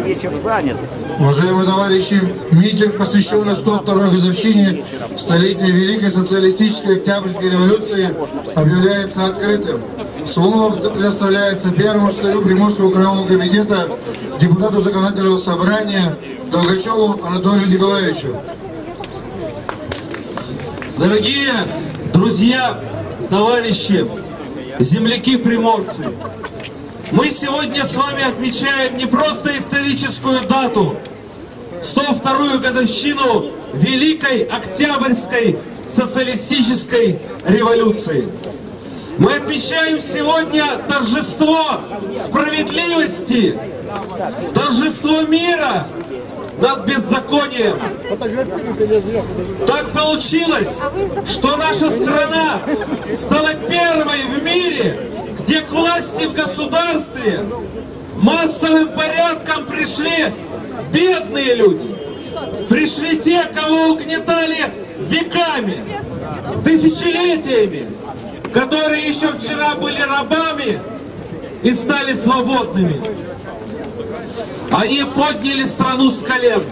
вечер занят. Уважаемые товарищи, митинг, посвященный 102-й годовщине столетия Великой социалистической Октябрьской революции, объявляется открытым. Слово предоставляется первому секретарю Приморского краевого комитета, депутату законодательного собрания Долгачеву Анатолию Николаевичу. Дорогие друзья, товарищи, земляки-приморцы, мы сегодня с вами отмечаем не просто историческую дату, 102-ю годовщину Великой Октябрьской социалистической революции. Мы отмечаем сегодня торжество справедливости, торжество мира над беззаконием. Так получилось, что наша страна стала первой в мире, где к власти в государстве массовым порядком пришли бедные люди. Пришли те, кого угнетали веками, тысячелетиями, которые еще вчера были рабами и стали свободными. Они подняли страну с колен.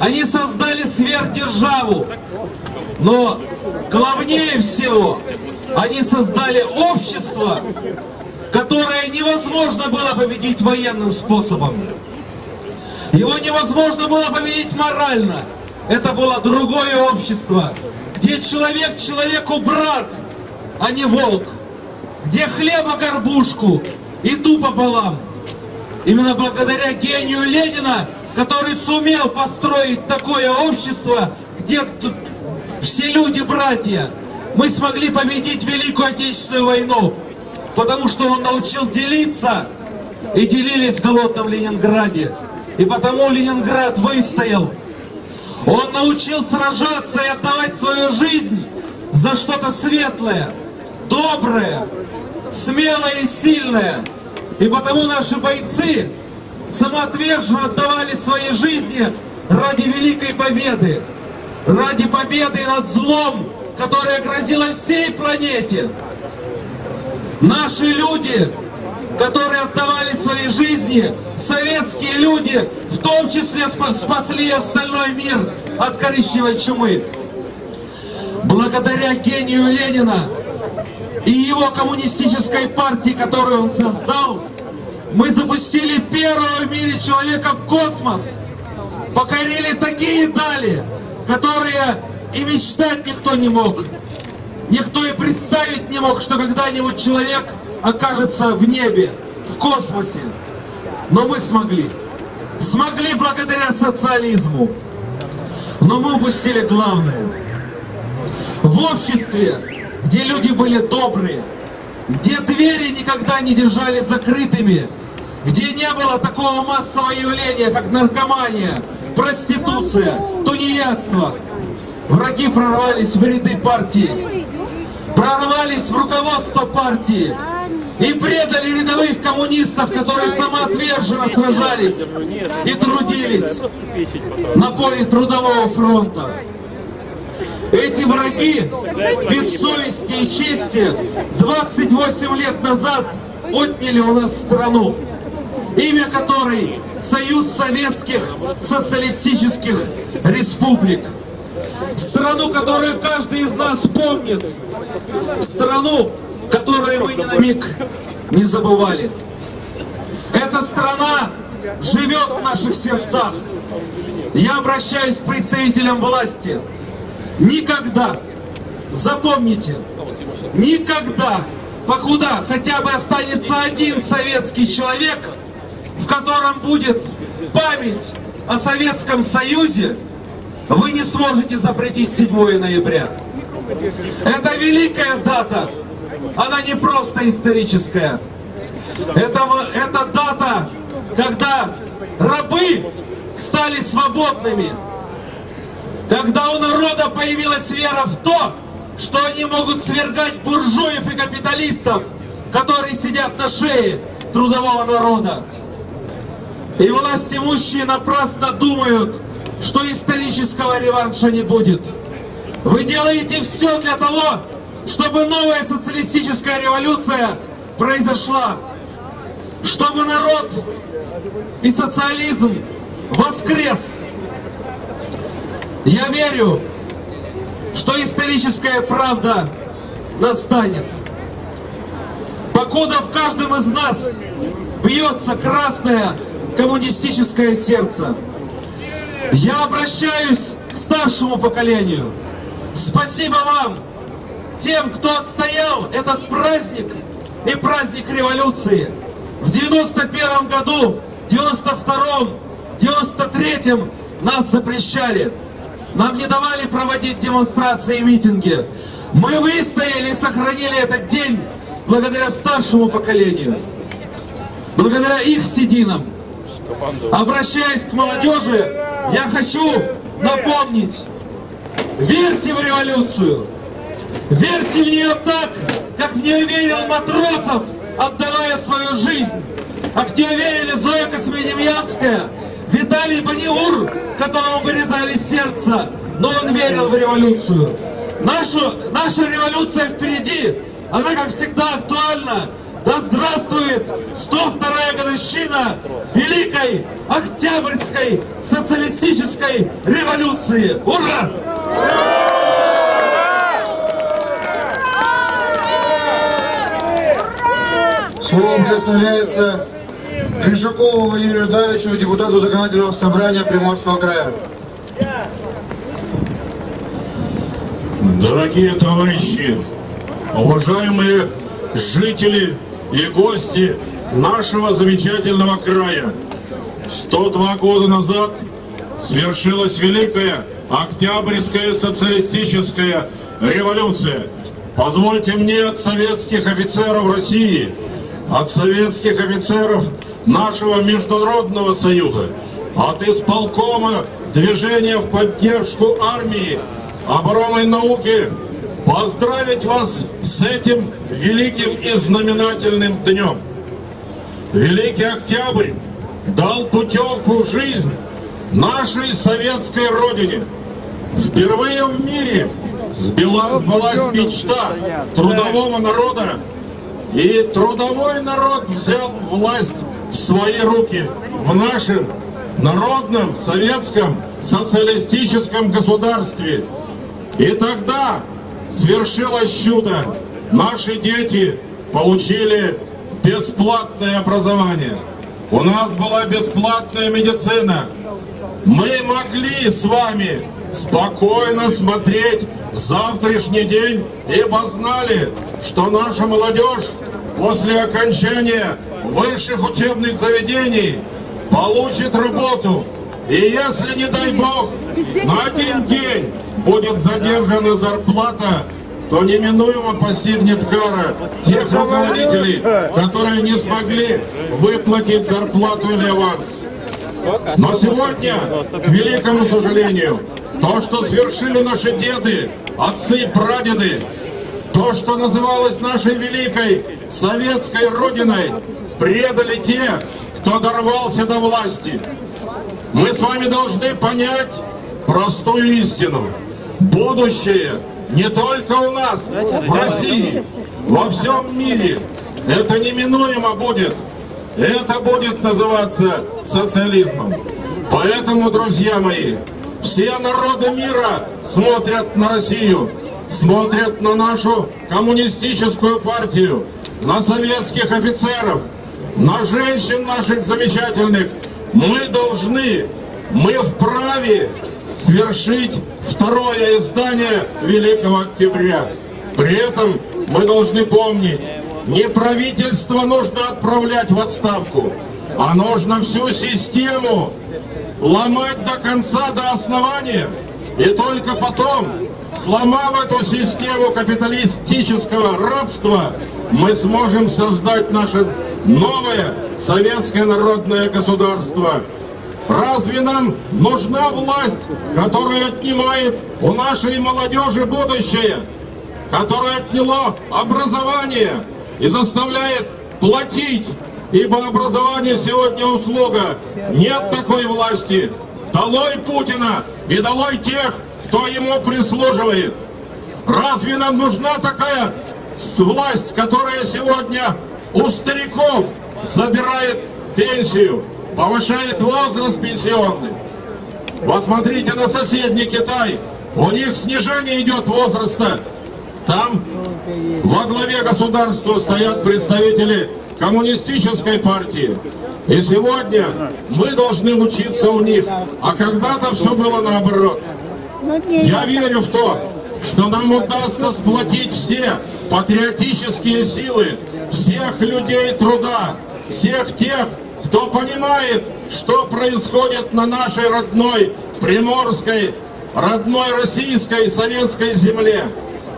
Они создали сверхдержаву. Но главнее всего, они создали общество, которое невозможно было победить военным способом. Его невозможно было победить морально. Это было другое общество, где человек человеку брат, а не волк. Где хлеба горбушку и ту пополам. Именно благодаря гению Ленина, который сумел построить такое общество, где все люди братья, мы смогли победить Великую Отечественную войну, потому что он научил делиться, и делились в голодном Ленинграде. И потому Ленинград выстоял. Он научил сражаться и отдавать свою жизнь за что-то светлое, доброе, смелое и сильное. И потому наши бойцы самоотверженно отдавали свои жизни ради великой победы, ради победы над злом, которое грозило всей планете. Наши люди, которые отдавали свои жизни, советские люди, в том числе спасли остальной мир от коричневой чумы. Благодаря гению Ленина и его коммунистической партии, которую он создал, мы запустили первого в мире человека в космос, покорили такие дали, которые и мечтать никто не мог. Никто и представить не мог, что когда-нибудь человек окажется в небе, в космосе. Но мы смогли. Смогли благодаря социализму. Но мы упустили главное. В обществе, где люди были добрые, где двери никогда не держали закрытыми, где не было такого массового явления, как наркомания, проституция, тунеядство. Враги прорвались в ряды партии, прорвались в руководство партии и предали рядовых коммунистов, которые самоотверженно сражались и трудились на поле трудового фронта. Эти враги без совести и чести 28 лет назад отняли у нас страну имя которой Союз Советских Социалистических Республик. Страну, которую каждый из нас помнит. Страну, которую мы ни на миг не забывали. Эта страна живет в наших сердцах. Я обращаюсь к представителям власти. Никогда, запомните, никогда, покуда хотя бы останется один советский человек – в котором будет память о Советском Союзе, вы не сможете запретить 7 ноября. Это великая дата. Она не просто историческая. Это, это дата, когда рабы стали свободными. Когда у народа появилась вера в то, что они могут свергать буржуев и капиталистов, которые сидят на шее трудового народа. И власть имущие напрасно думают, что исторического реванша не будет. Вы делаете все для того, чтобы новая социалистическая революция произошла. Чтобы народ и социализм воскрес. Я верю, что историческая правда настанет. Покуда в каждом из нас бьется красное коммунистическое сердце. Я обращаюсь к старшему поколению. Спасибо вам, тем, кто отстоял этот праздник и праздник революции. В 91 году, 92-м, 93-м нас запрещали. Нам не давали проводить демонстрации и митинги. Мы выстояли и сохранили этот день благодаря старшему поколению, благодаря их сединам. Обращаясь к молодежи, я хочу напомнить, верьте в революцию, верьте в нее так, как в нее верил Матросов, отдавая свою жизнь, как в нее верили Зоя Космедемьянская, Виталий Баниур, которому вырезали сердце, но он верил в революцию. Нашу, наша революция впереди, она, как всегда, актуальна. Да здравствует 102-я годовщина Великой Октябрьской социалистической революции! Ура! Слово предоставляется Гришакову Владимиру Витальевичу, депутату законодательного собрания Приморского края. Дорогие товарищи, уважаемые жители и гости нашего замечательного края, 102 года назад свершилась Великая Октябрьская социалистическая революция. Позвольте мне от советских офицеров России, от советских офицеров нашего Международного Союза, от исполкома движения в поддержку армии обороны науки поздравить вас с этим великим и знаменательным днем. Великий Октябрь дал путевку в жизнь нашей советской родине. Впервые в мире сбилась мечта трудового народа, и трудовой народ взял власть в свои руки в нашем народном советском социалистическом государстве – и тогда свершилось чудо. Наши дети получили бесплатное образование. У нас была бесплатная медицина. Мы могли с вами спокойно смотреть в завтрашний день, ибо знали, что наша молодежь после окончания высших учебных заведений получит работу. И если, не дай Бог, на один день будет задержана зарплата, то неминуемо постигнет кара тех руководителей, которые не смогли выплатить зарплату или аванс. Но сегодня, к великому сожалению, то, что свершили наши деды, отцы, прадеды, то, что называлось нашей великой советской родиной, предали те, кто дорвался до власти. Мы с вами должны понять простую истину. Будущее не только у нас, в России, во всем мире. Это неминуемо будет. Это будет называться социализмом. Поэтому, друзья мои, все народы мира смотрят на Россию, смотрят на нашу коммунистическую партию, на советских офицеров, на женщин наших замечательных. Мы должны, мы вправе свершить второе издание Великого Октября. При этом мы должны помнить, не правительство нужно отправлять в отставку, а нужно всю систему ломать до конца, до основания. И только потом, сломав эту систему капиталистического рабства, мы сможем создать наше новое советское народное государство – Разве нам нужна власть, которая отнимает у нашей молодежи будущее, которая отняло образование и заставляет платить, ибо образование сегодня услуга. Нет такой власти. Долой Путина и долой тех, кто ему прислуживает. Разве нам нужна такая власть, которая сегодня у стариков забирает пенсию? Повышает возраст пенсионный. Посмотрите на соседний Китай. У них снижение идет возраста. Там во главе государства стоят представители коммунистической партии. И сегодня мы должны учиться у них. А когда-то все было наоборот. Я верю в то, что нам удастся сплотить все патриотические силы, всех людей труда, всех тех, кто понимает, что происходит на нашей родной приморской, родной российской советской земле.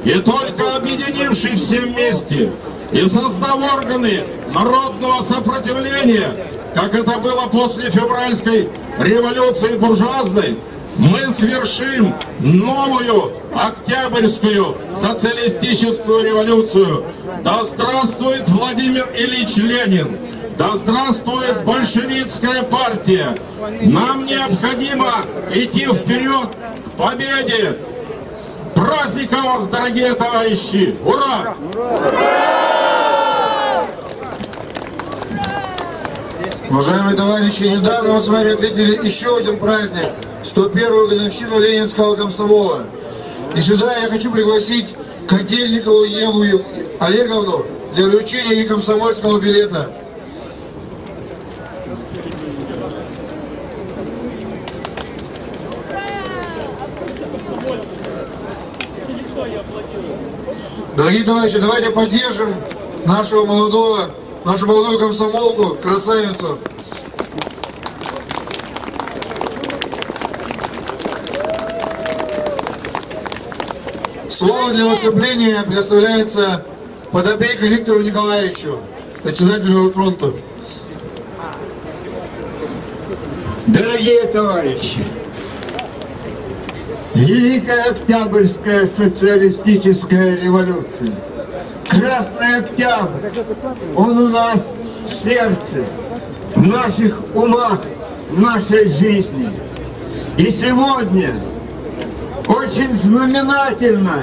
И только объединившись все вместе и создав органы народного сопротивления, как это было после февральской революции буржуазной, мы свершим новую октябрьскую социалистическую революцию. Да здравствует Владимир Ильич Ленин! Да здравствует большевистская партия! Нам необходимо идти вперед к победе! С праздником вас, дорогие товарищи! Ура! Уважаемые товарищи, недавно мы с вами ответили еще один праздник, 101-ю годовщину Ленинского комсомола. И сюда я хочу пригласить Котельникову Еву Олеговну для вручения ей комсомольского билета. Дорогие товарищи, давайте поддержим нашего молодого, нашу молодую комсомолку, красавицу. Слово для выступления предоставляется Подобейко Виктору Николаевичу, председателю фронта. Дорогие товарищи, Великая Октябрьская социалистическая революция, Красный Октябрь, он у нас в сердце, в наших умах, в нашей жизни. И сегодня очень знаменательно,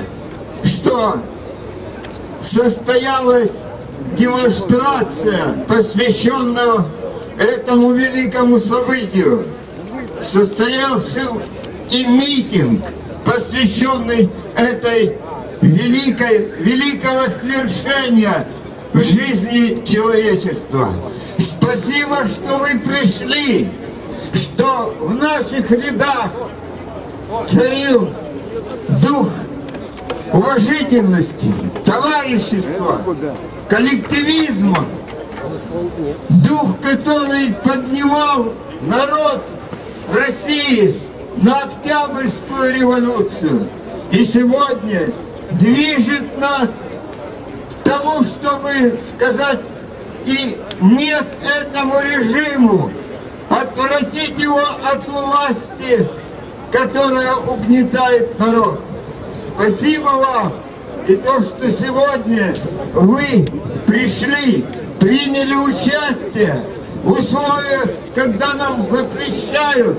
что состоялась демонстрация, посвященная этому великому событию, состоявшим и митинг, посвященный этой великой, великого свершения в жизни человечества. Спасибо, что вы пришли, что в наших рядах царил дух уважительности, товарищества, коллективизма, дух, который поднимал народ России на Октябрьскую революцию. И сегодня движет нас к тому, чтобы сказать и нет этому режиму, отвратить его от власти, которая угнетает народ. Спасибо вам и то, что сегодня вы пришли, приняли участие в условиях, когда нам запрещают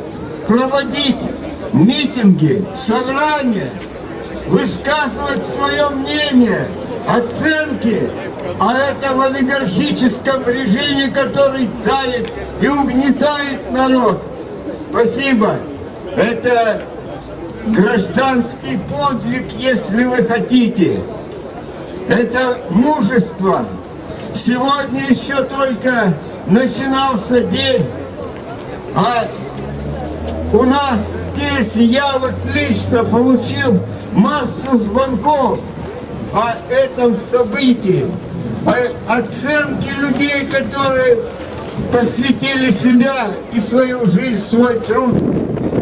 проводить митинги, собрания, высказывать свое мнение, оценки о этом олигархическом режиме, который давит и угнетает народ. Спасибо. Это гражданский подвиг, если вы хотите. Это мужество. Сегодня еще только начинался день, а у нас здесь я вот лично получил массу звонков о этом событии, о оценке людей, которые посвятили себя и свою жизнь, свой труд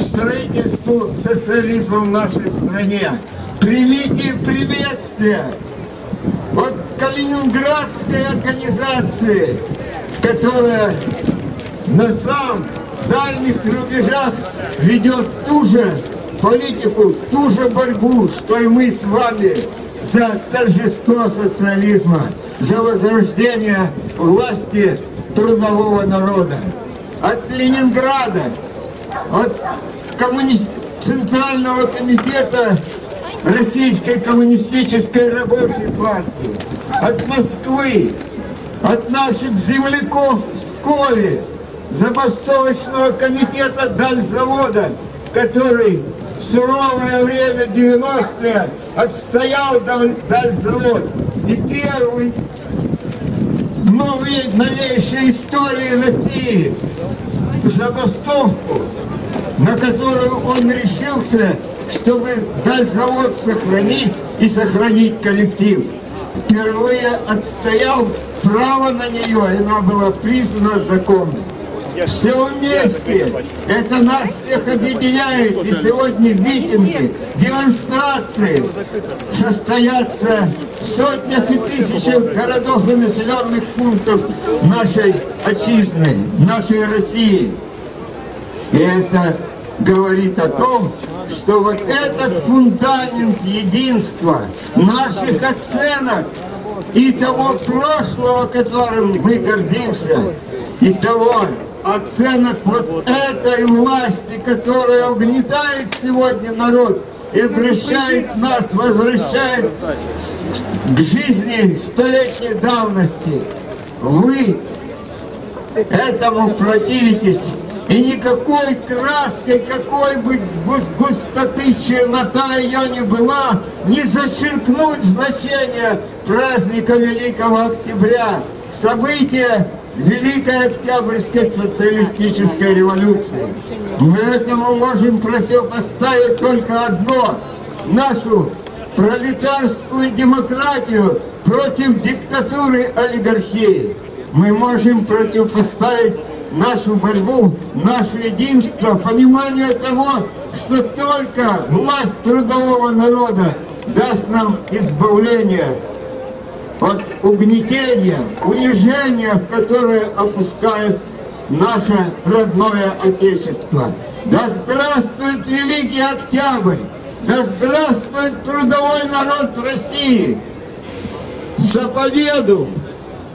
строительству социализма в нашей стране. Примите приветствие от Калининградской организации, которая на самом дальних рубежах ведет ту же политику, ту же борьбу, что и мы с вами за торжество социализма, за возрождение власти трудового народа. От Ленинграда, от коммуни... Центрального комитета Российской коммунистической рабочей партии, от Москвы, от наших земляков в Пскове, забастовочного комитета Дальзавода, который в суровое время 90-е отстоял Дальзавод. И первый новой новейшей истории России забастовку, на которую он решился, чтобы дальзавод сохранить и сохранить коллектив. Впервые отстоял право на нее, и она была признана законом. Все вместе. Это нас всех объединяет. И сегодня митинги, демонстрации состоятся в сотнях и тысячах городов и населенных пунктов нашей отчизны, нашей России. И это говорит о том, что вот этот фундамент единства, наших оценок и того прошлого, которым мы гордимся, и того оценок вот этой власти, которая угнетает сегодня народ и обращает нас, возвращает к жизни столетней давности. Вы этому противитесь. И никакой краской, какой бы густоты чернота ее не была, не зачеркнуть значение праздника Великого Октября. События Великой Октябрьской социалистической революции. Мы этому можем противопоставить только одно – нашу пролетарскую демократию против диктатуры олигархии. Мы можем противопоставить нашу борьбу, наше единство, понимание того, что только власть трудового народа даст нам избавление от угнетения, унижения, в которое опускает наше родное Отечество. Да здравствует Великий Октябрь! Да здравствует трудовой народ России! За победу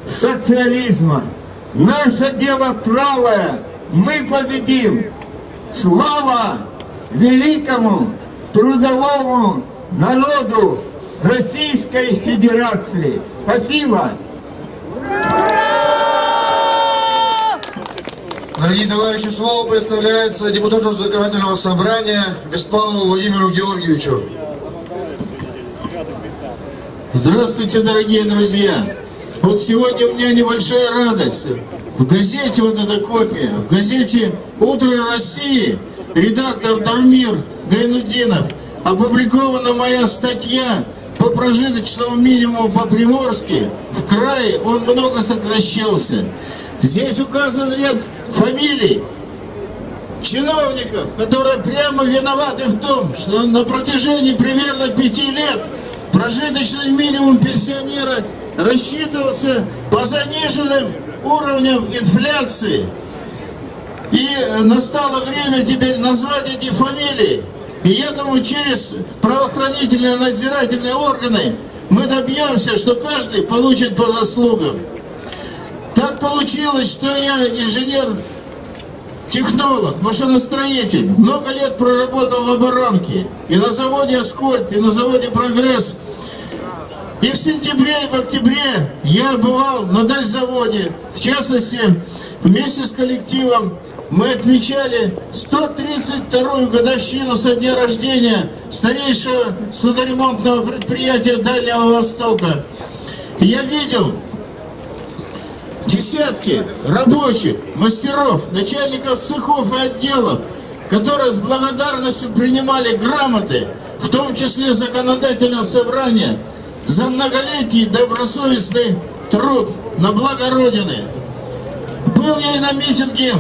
социализма! Наше дело правое! Мы победим! Слава великому трудовому народу Российской Федерации. Спасибо! Дорогие товарищи, слово представляется депутату законодательного собрания Беспалову Владимиру Георгиевичу. Здравствуйте, дорогие друзья! Вот сегодня у меня небольшая радость. В газете, вот эта копия, в газете «Утро России» редактор Дармир Гайнудинов опубликована моя статья по прожиточному минимуму по-приморски в крае он много сокращался. Здесь указан ряд фамилий чиновников, которые прямо виноваты в том, что на протяжении примерно пяти лет прожиточный минимум пенсионера рассчитывался по заниженным уровням инфляции. И настало время теперь назвать эти фамилии и я думаю, через правоохранительные надзирательные органы мы добьемся, что каждый получит по заслугам. Так получилось, что я инженер технолог, машиностроитель, много лет проработал в оборонке, и на заводе «Аскольд», и на заводе «Прогресс». И в сентябре, и в октябре я бывал на дальзаводе, в частности, вместе с коллективом мы отмечали 132-ю годовщину со дня рождения старейшего судоремонтного предприятия Дальнего Востока. И я видел десятки рабочих, мастеров, начальников цехов и отделов, которые с благодарностью принимали грамоты, в том числе законодательного собрания, за многолетний добросовестный труд на благо Родины. Был я и на митинге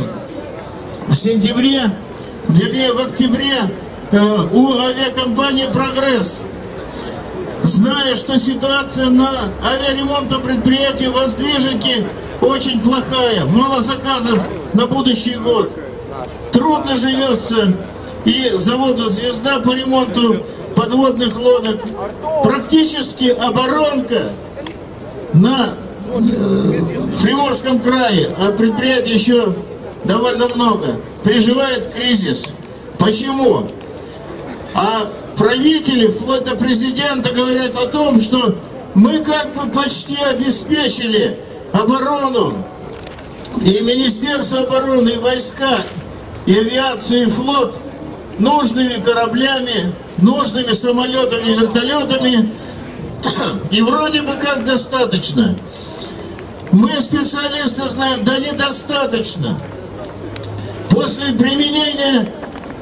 в сентябре, вернее в октябре э, у авиакомпании «Прогресс». Зная, что ситуация на авиаремонтном предприятии «Воздвиженки» очень плохая, мало заказов на будущий год. Трудно живется и заводу «Звезда» по ремонту подводных лодок. Практически оборонка на э, Приморском крае, а предприятие еще довольно много, переживает кризис. Почему? А правители, вплоть до президента, говорят о том, что мы как бы почти обеспечили оборону И Министерство обороны, и войска, и авиацию, и флот нужными кораблями, нужными самолетами, вертолетами. И вроде бы как достаточно. Мы, специалисты, знаем, да недостаточно. После применения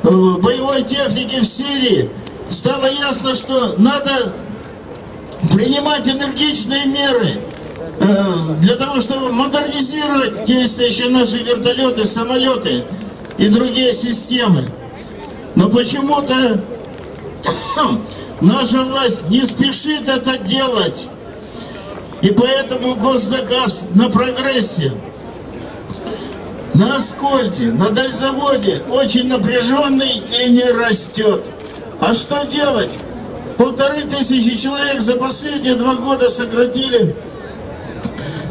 э, боевой техники в Сирии стало ясно, что надо принимать энергичные меры э, для того, чтобы модернизировать действующие наши вертолеты, самолеты и другие системы. Но почему-то наша власть не спешит это делать. И поэтому госзаказ на прогрессе, на Аскольде, на Дальзаводе очень напряженный и не растет. А что делать? Полторы тысячи человек за последние два года сократили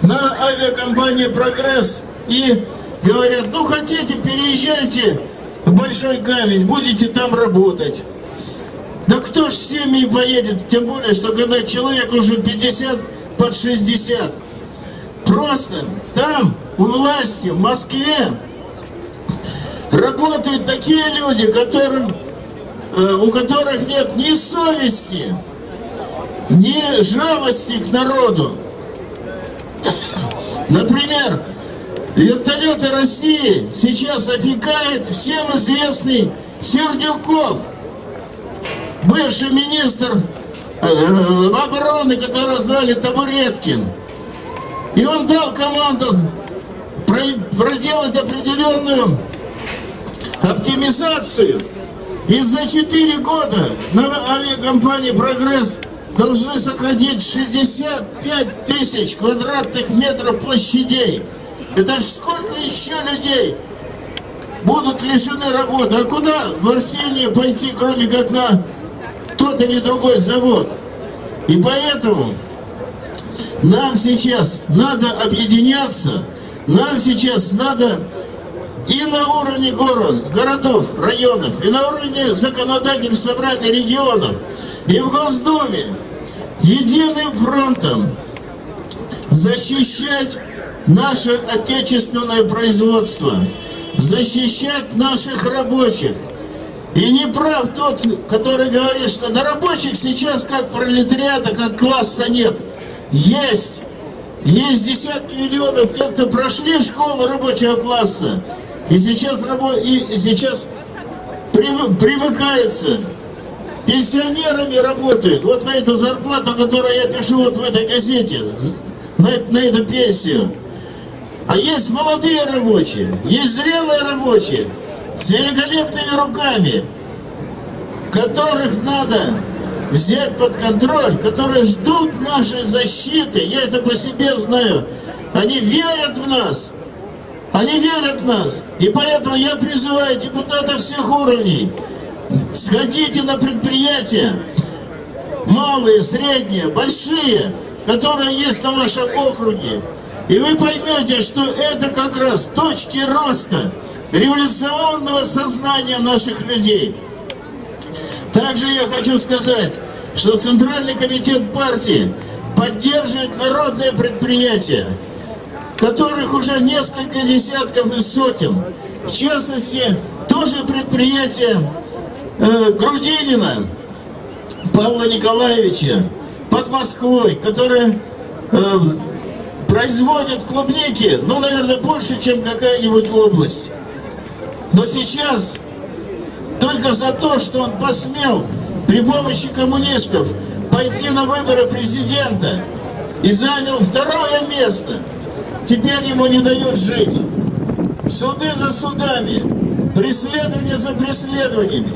на авиакомпании «Прогресс» и говорят, ну хотите, переезжайте в Большой Камень, будете там работать. Да кто ж с семьей поедет, тем более, что когда человек уже 50 под 60. Просто там, власти, в Москве, работают такие люди, которым, э, у которых нет ни совести, ни жалости к народу. Например, вертолеты России сейчас опекает всем известный Сердюков, бывший министр э, обороны, которого звали Табуреткин. И он дал команду проделать определенную оптимизацию. И за 4 года на авиакомпании «Прогресс» должны сократить 65 тысяч квадратных метров площадей. Это ж сколько еще людей будут лишены работы? А куда в Арсении пойти, кроме как на тот или другой завод? И поэтому нам сейчас надо объединяться, нам сейчас надо и на уровне город, городов, районов, и на уровне законодательных собраний регионов, и в Госдуме единым фронтом защищать наше отечественное производство, защищать наших рабочих. И не прав тот, который говорит, что до рабочих сейчас как пролетариата, как класса нет. Есть. Есть десятки миллионов тех, кто прошли школу рабочего класса. И сейчас, рабо... и сейчас привыкается. Пенсионерами работают. Вот на эту зарплату, которую я пишу вот в этой газете, на, на эту пенсию. А есть молодые рабочие, есть зрелые рабочие, с великолепными руками, которых надо взять под контроль, которые ждут нашей защиты. Я это по себе знаю. Они верят в нас. Они верят в нас. И поэтому я призываю депутатов всех уровней, сходите на предприятия, малые, средние, большие, которые есть на вашем округе. И вы поймете, что это как раз точки роста революционного сознания наших людей. Также я хочу сказать, что Центральный комитет партии поддерживает народные предприятия, которых уже несколько десятков и сотен. В частности, тоже предприятие э, Грудинина Павла Николаевича под Москвой, которое э, производит клубники, ну, наверное, больше, чем какая-нибудь область. Но сейчас только за то, что он посмел при помощи коммунистов пойти на выборы президента и занял второе место, теперь ему не дают жить. Суды за судами, преследования за преследованиями,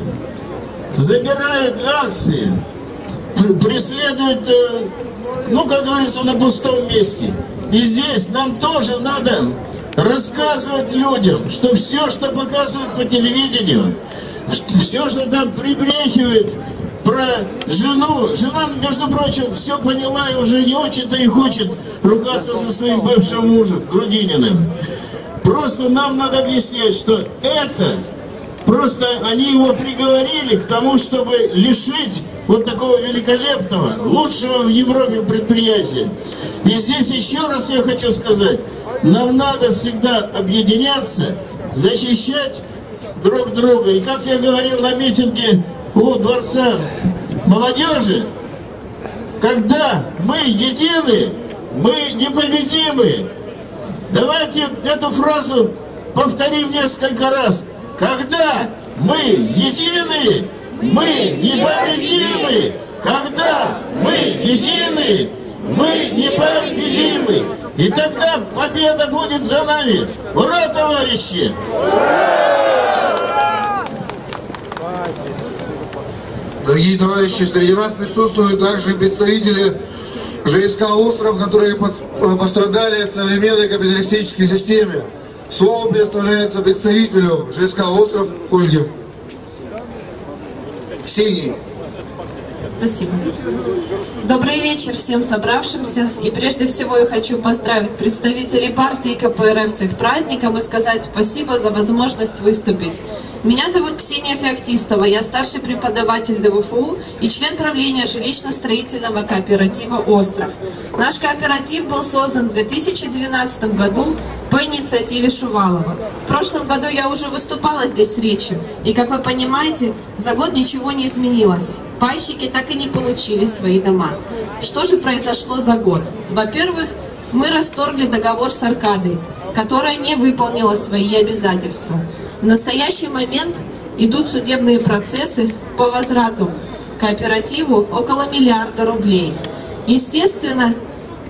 забирают акции, преследуют, э, ну, как говорится, на пустом месте. И здесь нам тоже надо рассказывать людям, что все, что показывают по телевидению, все, что там прибрехивает про жену, жена, между прочим, все поняла и уже не очень-то и хочет ругаться со своим бывшим мужем, Грудининым. Просто нам надо объяснять, что это, просто они его приговорили к тому, чтобы лишить вот такого великолепного, лучшего в Европе предприятия. И здесь еще раз я хочу сказать, нам надо всегда объединяться, защищать друг друга. И как я говорил на митинге у Дворца молодежи, когда мы едины, мы непобедимы. Давайте эту фразу повторим несколько раз. Когда мы едины, мы непобедимы. Когда мы едины, мы непобедимы. И тогда победа будет за нами. Ура, товарищи! Дорогие товарищи, среди нас присутствуют также представители ЖСК «Остров», которые пострадали от современной капиталистической системы. Слово предоставляется представителю ЖСК «Остров» Ольге. Ксении. Спасибо. Добрый вечер всем собравшимся. И прежде всего я хочу поздравить представителей партии КПРФ с их праздником и сказать спасибо за возможность выступить. Меня зовут Ксения Феоктистова, я старший преподаватель ДВФУ и член правления жилищно-строительного кооператива «Остров». Наш кооператив был создан в 2012 году по инициативе Шувалова. В прошлом году я уже выступала здесь с речью, и, как вы понимаете, за год ничего не изменилось. Пайщики так и не получили свои дома. Что же произошло за год? Во-первых, мы расторгли договор с Аркадой, которая не выполнила свои обязательства. В настоящий момент идут судебные процессы по возврату кооперативу около миллиарда рублей. Естественно,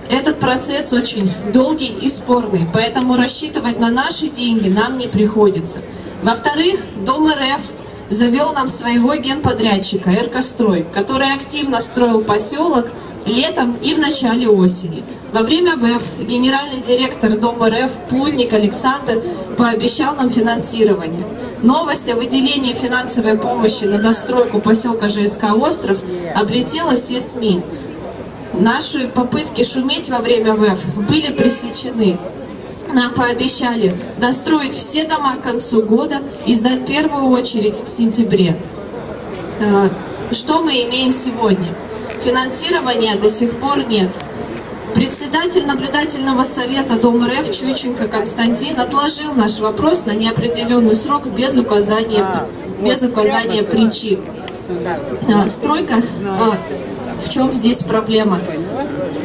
этот процесс очень долгий и спорный, поэтому рассчитывать на наши деньги нам не приходится. Во-вторых, Дом РФ завел нам своего генподрядчика «Эркострой», который активно строил поселок летом и в начале осени. Во время ВЭФ генеральный директор Дома РФ Плульник Александр пообещал нам финансирование. Новость о выделении финансовой помощи на достройку поселка ЖСК «Остров» облетела все СМИ. Наши попытки шуметь во время ВЭФ были пресечены. Нам пообещали достроить все дома к концу года и сдать первую очередь в сентябре. Э, что мы имеем сегодня? Финансирования до сих пор нет. Председатель наблюдательного совета Дом РФ Чученко Константин отложил наш вопрос на неопределенный срок без указания, без указания причин. Э, стройка э, в чем здесь проблема?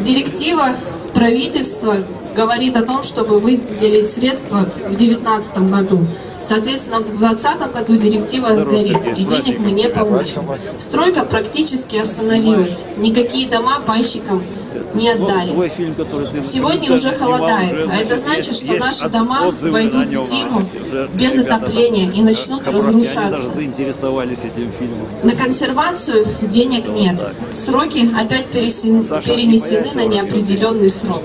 Директива правительства говорит о том, чтобы выделить средства в 2019 году. Соответственно, в 2020 году директива сгорит, и денег мы не получим. Стройка практически остановилась. Никакие дома пайщикам не отдали. Сегодня уже холодает, а это значит, что наши дома войдут в зиму без отопления и начнут разрушаться. На консервацию денег нет. Сроки опять перенесены на неопределенный срок.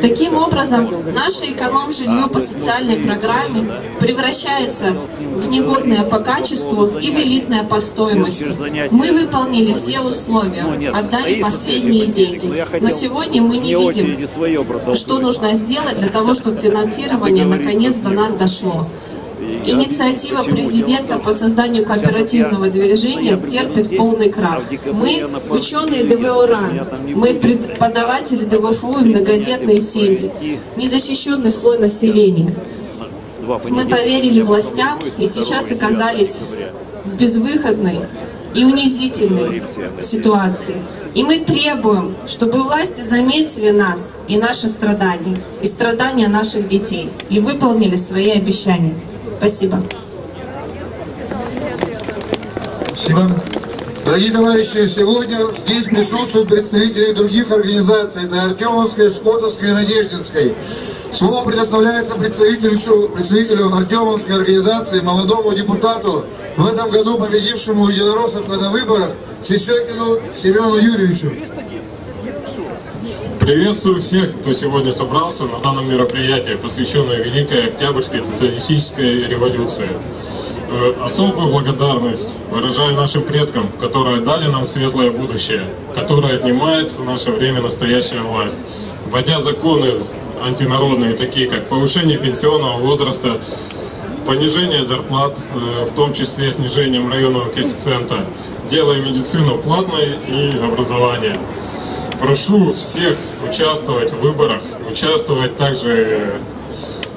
Таким образом, наше эконом-жилье по социальной программе превращается в негодное по качеству и в элитное по стоимости. Мы выполнили все условия, отдали последние деньги. Но сегодня мы не видим, что нужно сделать для того, чтобы финансирование наконец до нас дошло. Инициатива президента по созданию кооперативного движения терпит полный крах. Мы ученые ДВО мы преподаватели ДВФУ и многодетные семьи, незащищенный слой населения. Мы поверили властям и сейчас оказались в безвыходной и унизительной ситуации. И мы требуем, чтобы власти заметили нас и наши страдания, и страдания наших детей, и выполнили свои обещания. Спасибо. Спасибо. Дорогие товарищи, сегодня здесь присутствуют представители других организаций. Это Артемовская, Шкотовская и Надеждинская. Слово предоставляется представителю, представителю Артемовской организации, молодому депутату, в этом году победившему единороссов на выборах Сисекину Семену Юрьевичу. Приветствую всех, кто сегодня собрался на данном мероприятии, посвященное Великой Октябрьской социалистической революции. Э, особую благодарность выражаю нашим предкам, которые дали нам светлое будущее, которое отнимает в наше время настоящая власть, вводя законы антинародные, такие как повышение пенсионного возраста, понижение зарплат, э, в том числе снижением районного коэффициента, делая медицину платной и образование. Прошу всех участвовать в выборах, участвовать также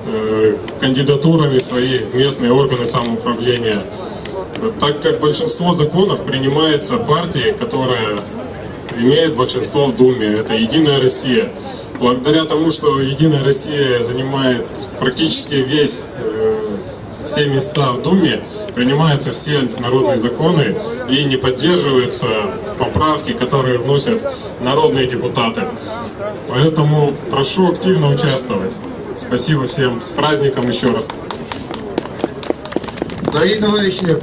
э, кандидатурами свои в местные органы самоуправления, так как большинство законов принимается партией, которая имеет большинство в Думе, это Единая Россия. Благодаря тому, что Единая Россия занимает практически весь э, все места в Думе, принимаются все антинародные законы и не поддерживаются поправки, которые вносят народные депутаты. Поэтому прошу активно участвовать. Спасибо всем. С праздником еще раз. Дорогие товарищи,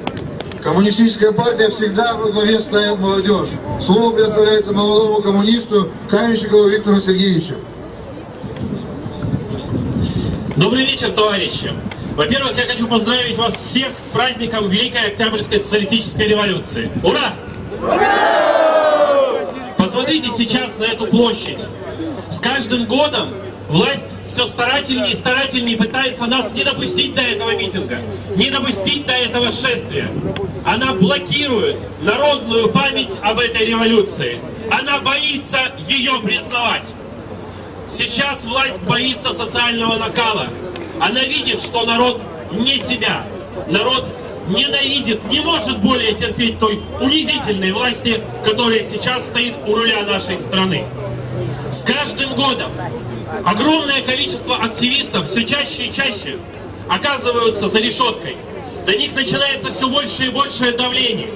коммунистическая партия всегда во главе стоит молодежь. Слово предоставляется молодому коммунисту Каменщикову Виктору Сергеевичу. Добрый вечер, товарищи! Во-первых, я хочу поздравить вас всех с праздником Великой Октябрьской социалистической революции. Ура! Посмотрите сейчас на эту площадь. С каждым годом власть все старательнее и старательнее пытается нас не допустить до этого митинга, не допустить до этого шествия. Она блокирует народную память об этой революции. Она боится ее признавать. Сейчас власть боится социального накала. Она видит, что народ вне себя. Народ ненавидит, не может более терпеть той унизительной власти, которая сейчас стоит у руля нашей страны. С каждым годом огромное количество активистов все чаще и чаще оказываются за решеткой. До них начинается все больше и большее давление.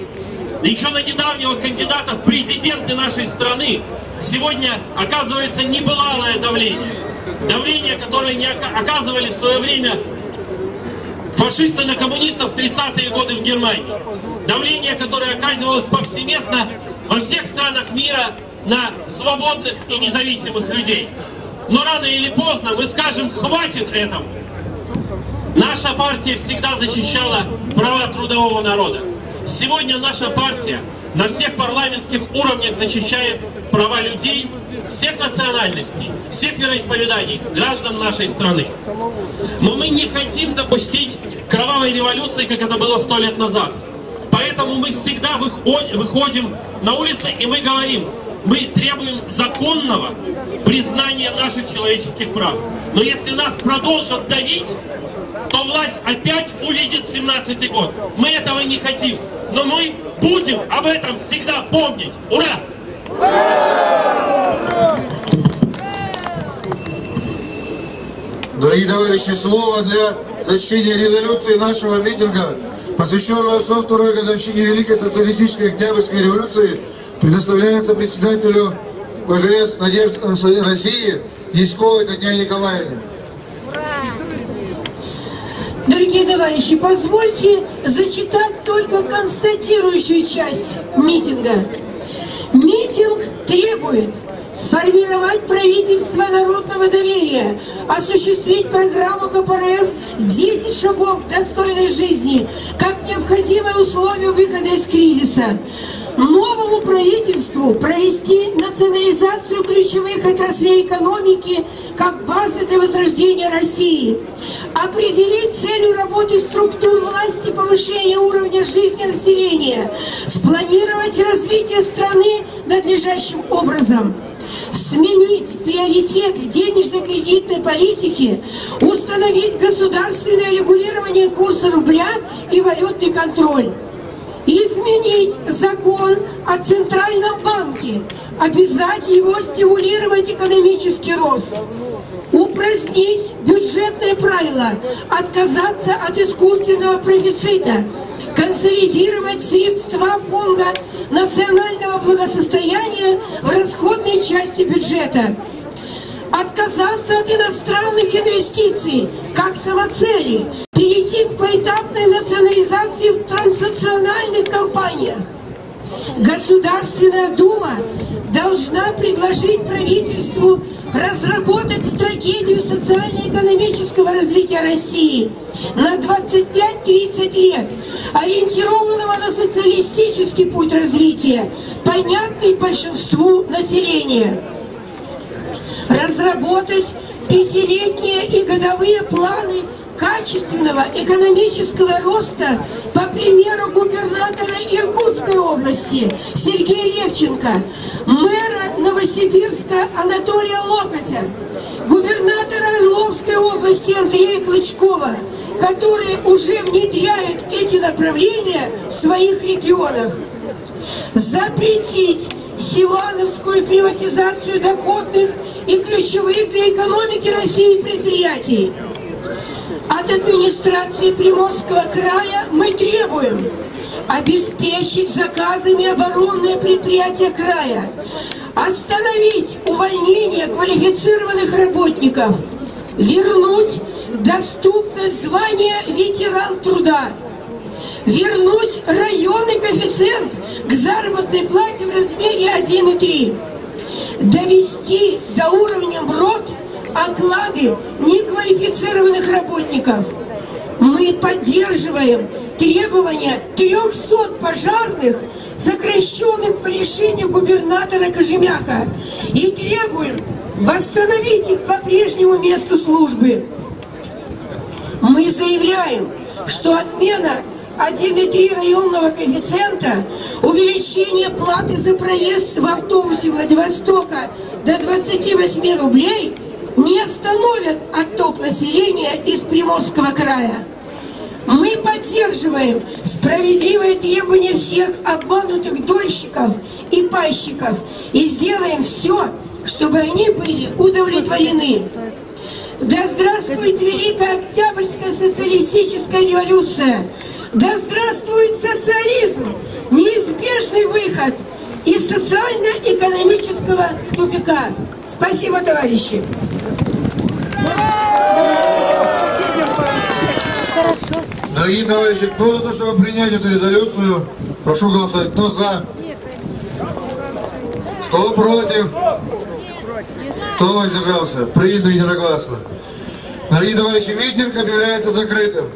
Еще на недавнего кандидата в президенты нашей страны сегодня оказывается небывалое давление. Давление, которое не оказывали в свое время фашисты на коммунистов в 30-е годы в Германии. Давление, которое оказывалось повсеместно во всех странах мира на свободных и независимых людей. Но рано или поздно мы скажем, хватит этому. Наша партия всегда защищала права трудового народа. Сегодня наша партия на всех парламентских уровнях защищает права людей всех национальностей, всех вероисповеданий, граждан нашей страны. Но мы не хотим допустить кровавой революции, как это было сто лет назад. Поэтому мы всегда выходим на улицы и мы говорим, мы требуем законного признания наших человеческих прав. Но если нас продолжат давить, то власть опять увидит 17-й год. Мы этого не хотим. Но мы будем об этом всегда помнить. Ура! Дорогие товарищи, слово для зачтения резолюции нашего митинга, посвященного 102-й годовщине Великой социалистической Октябрьской революции, предоставляется председателю ВЖС Надежды э, России Яськовой Татьяне Николаевне. Дорогие товарищи, позвольте зачитать только констатирующую часть митинга. Митинг требует сформировать правительство народного доверия, осуществить программу КПРФ «10 шагов к достойной жизни» как необходимое условие выхода из кризиса, новому правительству провести национализацию ключевых отраслей экономики как базы для возрождения России, определить целью работы структур власти повышения уровня жизни населения, спланировать развитие страны надлежащим образом. Сменить приоритет в денежно-кредитной политике, установить государственное регулирование курса рубля и валютный контроль изменить закон о Центральном банке, обязать его стимулировать экономический рост, упразднить бюджетные правила, отказаться от искусственного профицита, консолидировать средства фонда национального благосостояния в расходной части бюджета, отказаться от иностранных инвестиций как самоцели, перейти к поэтапной национализации в транснациональных компаниях. Государственная Дума должна предложить правительству разработать стратегию социально-экономического развития России на 25-30 лет, ориентированного на социалистический путь развития, понятный большинству населения. Разработать пятилетние и годовые планы качественного экономического роста по примеру губернатора Иркутской области Сергея Левченко, мэра Новосибирска Анатолия Локотя, губернатора Орловской области Андрея Клычкова, которые уже внедряют эти направления в своих регионах. Запретить силановскую приватизацию доходных и ключевых для экономики России предприятий. От администрации Приморского края мы требуем обеспечить заказами оборонные предприятия края, остановить увольнение квалифицированных работников, вернуть доступность звания ветеран труда, вернуть районный коэффициент к заработной плате в размере 1,3, довести до уровня МРОД оклады неквалифицированных работников. Мы поддерживаем требования 300 пожарных, сокращенных по решению губернатора Кожемяка, и требуем восстановить их по прежнему месту службы. Мы заявляем, что отмена 1,3 районного коэффициента, увеличение платы за проезд в автобусе Владивостока до 28 рублей не остановят отток населения из Приморского края. Мы поддерживаем справедливые требования всех обманутых дольщиков и пайщиков и сделаем все, чтобы они были удовлетворены. Да здравствует Великая Октябрьская социалистическая революция! Да здравствует социализм! Неизбежный выход из социально-экономического тупика. Спасибо, товарищи! Дорогие товарищи, кто за то, чтобы принять эту резолюцию, прошу голосовать. Кто за? Кто против? Кто воздержался? Принято единогласно. Дорогие товарищи, митинг объявляется закрытым.